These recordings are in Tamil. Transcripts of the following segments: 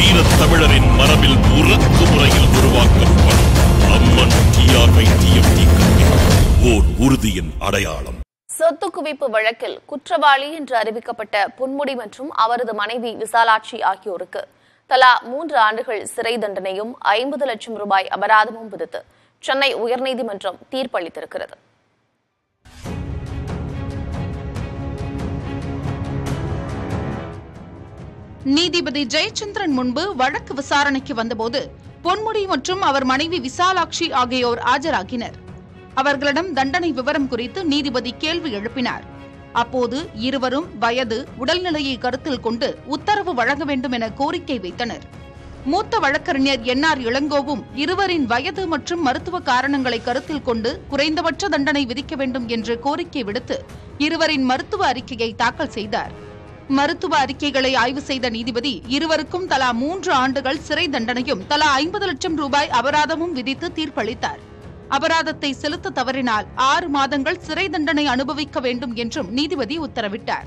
வீரத் தமிழரின் மரபில் உறக்கு முறையில் உருவாக்கப்படும் அம்மன் டிஆர்ஐ டிஎம்டி ஓர் உறுதியின் அடையாளம். சொத்து குவிப்பு வழக்கில் குற்றவாளி என்று அறிவிக்கப்பட்ட பொன்முடி மற்றும் அவரது மனைவி விசாலாட்சி ஆகியோருக்கு தலா மூன்று ஆண்டுகள் சிறை தண்டனையும் ஐம்பது லட்சம் ரூபாய் அபராதமும் விதித்து சென்னை உயர்நீதிமன்றம் தீர்ப்பளித்திருக்கிறது. நீதிபதி ஜெயச்சந்திரன் முன்பு வழக்கு விசாரணைக்கு வந்தபோது பொன்முடி மற்றும் அவர் மனைவி விசாலாட்சி ஆகியோர் ஆஜராகினர். அவர்களிடம் தண்டனை விவரம் குறித்து நீதிபதி கேள்வி எழுப்பினார். அப்போது இருவரும் வயது உடல்நிலையை கருத்தில் கொண்டு உத்தரவு வழங்க வேண்டும் என கோரிக்கை வைத்தனர். மூத்த வழக்கறிஞர் என் ஆர் இளங்கோவும் இருவரின் வயது மற்றும் மருத்துவ காரணங்களை கருத்தில் கொண்டு குறைந்தபட்ச தண்டனை விதிக்க வேண்டும் என்று கோரிக்கை விடுத்து இருவரின் மருத்துவ அறிக்கையை தாக்கல் செய்தார். மருத்துவ அறிக்கைகளை ஆய்வு செய்த நீதிபதி இருவருக்கும் தலா மூன்று ஆண்டுகள் சிறை தண்டனையும் தலா ஐம்பது லட்சம் ரூபாய் அபராதமும் விதித்து தீர்ப்பளித்தார். அபராதத்தை செலுத்த தவறினால் ஆறு மாதங்கள் சிறை தண்டனை அனுபவிக்க வேண்டும் என்றும் நீதிபதி உத்தரவிட்டார்.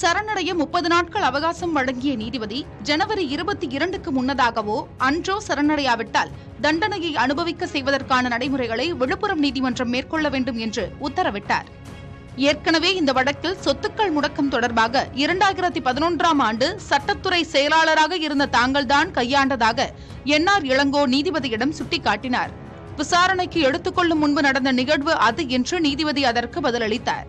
சரணடைய முப்பது நாட்கள் அவகாசம் வழங்கிய நீதிபதி ஜனவரி இருபத்தி இரண்டுக்கு முன்னதாகவோ அன்றோ சரணடையாவிட்டால் தண்டனையை அனுபவிக்க செய்வதற்கான நடைமுறைகளை விழுப்புரம் நீதிமன்றம் மேற்கொள்ள வேண்டும் என்று உத்தரவிட்டார். ஏற்கனவே இந்த வழக்கில் சொத்துக்கள் முடக்கம் தொடர்பாக இரண்டாயிரத்தி பதினொன்றாம் ஆண்டு சட்டத்துறை செயலாளராக இருந்த தாங்கள்தான் கையாண்டதாக என்ஆர் இளங்கோ நீதிபதியிடம் சுட்டிக்காட்டினார். விசாரணைக்கு எடுத்துக்கொள்ளும் முன்பு நடந்த நிகழ்வு அது என்று நீதிபதி அதற்கு பதிலளித்தார்.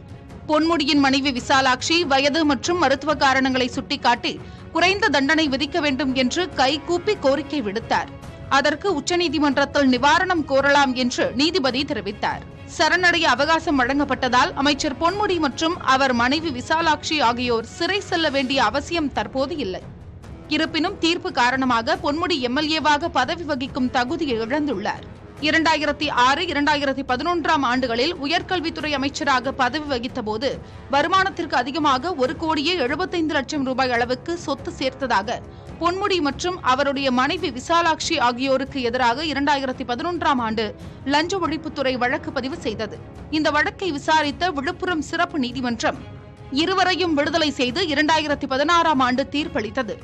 பொன்முடியின் மனைவி விசாலாட்சி வயது மற்றும் மருத்துவ காரணங்களை சுட்டிக்காட்டி குறைந்த தண்டனை விதிக்க வேண்டும் என்று கைகூப்பி கோரிக்கை விடுத்தார். அதற்கு உச்சநீதிமன்றத்தில் நிவாரணம் கோரலாம் என்று நீதிபதி தெரிவித்தார். சரணடைய அவகாசம் வழங்கப்பட்டதால் அமைச்சர் பொன்முடி மற்றும் அவர் மனைவி விசாலாட்சி ஆகியோர் சிறை செல்ல வேண்டிய அவசியம் தற்போது இல்லை. இருப்பினும் தீர்ப்பு காரணமாக பொன்முடி எம்எல்ஏவாக பதவி வகிக்கும் தகுதியை இழந்துள்ளார். இரண்டாயிரத்தி ஆறு இரண்டாயிரத்தி பதினொன்றாம் ஆண்டுகளில் உயர்கல்வித்துறை அமைச்சராக பதவி வகித்தபோது வருமானத்திற்கு அதிகமாக ஒரு கோடியே எழுபத்தைந்து லட்சம் ரூபாய் அளவுக்கு சொத்து சேர்த்ததாக பொன்முடி மற்றும் அவருடைய மனைவி விசாலாட்சி ஆகியோருக்கு எதிராக இரண்டாயிரத்தி பதினொன்றாம் ஆண்டு லஞ்ச ஒழிப்புத்துறை வழக்கு பதிவு செய்தது. இந்த வழக்கை விசாரித்த விழுப்புரம் சிறப்பு நீதிமன்றம் இருவரையும் விடுதலை செய்து இரண்டாயிரத்தி பதினாறாம் ஆண்டு தீர்ப்பளித்தது.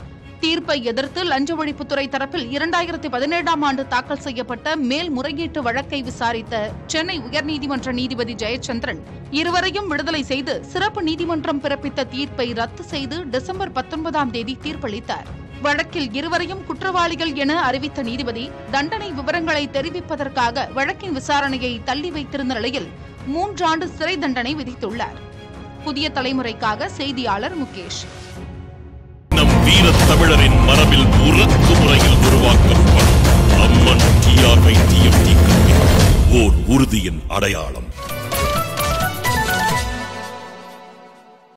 தீர்ப்பை எதிர்த்து லஞ்ச ஒழிப்புத்துறை தரப்பில் இரண்டாயிரத்தி பதினேழாம் ஆண்டு தாக்கல் செய்யப்பட்ட மேல்முறையீட்டு வழக்கை விசாரித்த சென்னை உயர்நீதிமன்ற நீதிபதி ஜெயச்சந்திரன் இருவரையும் விடுதலை செய்து சிறப்பு நீதிமன்றம் பிறப்பித்த தீர்ப்பை ரத்து செய்து டிசம்பர் பத்தொன்பதாம் தேதி தீர்ப்பளித்தார். வழக்கில் இருவரையும் குற்றவாளிகள் என அறிவித்த நீதிபதி தண்டனை விவரங்களை தெரிவிப்பதற்காக வழக்கின் விசாரணையை தள்ளி வைத்திருந்த நிலையில் மூன்றாண்டு சிறை தண்டனை விதித்துள்ளார். புதிய தலைமுறைக்காக செய்தியாளர் முகேஷ். நம் வீர தமிழரின் மரபில் உறக்கு முறையில் உருவாக்கப்படும் அம்மன் ஓர் உறுதியின் அடையாளம்.